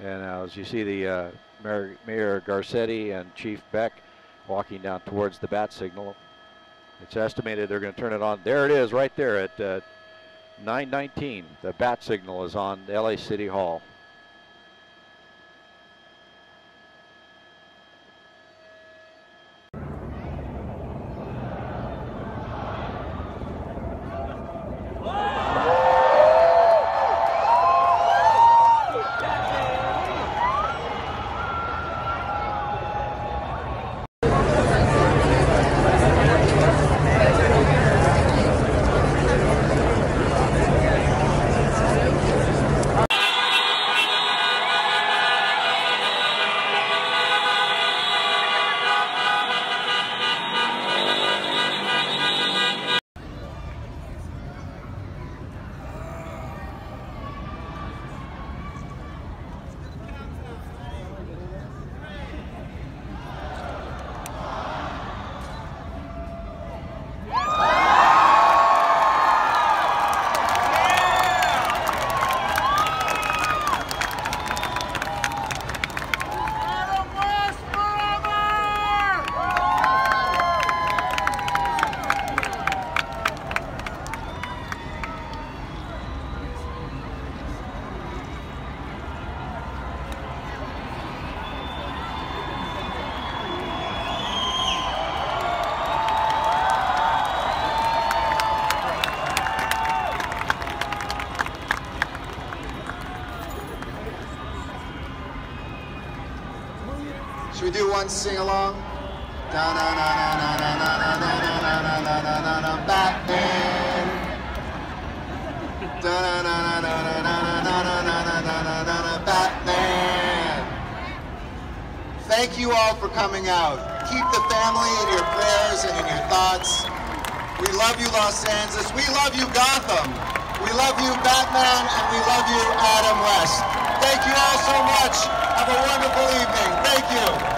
And uh, as you see the uh, Mayor, Mayor Garcetti and Chief Beck walking down towards the bat signal, it's estimated they're going to turn it on. There it is, right there at uh, 9:19. The bat signal is on LA City Hall. Should we do one sing along? Batman. Batman. Thank you all for coming out. Keep the family in your prayers and in your thoughts. We love you, Los Angeles. We love you, Gotham. We love you, Batman, and we love you, Adam West. Thank you all so much. Have a wonderful evening. You.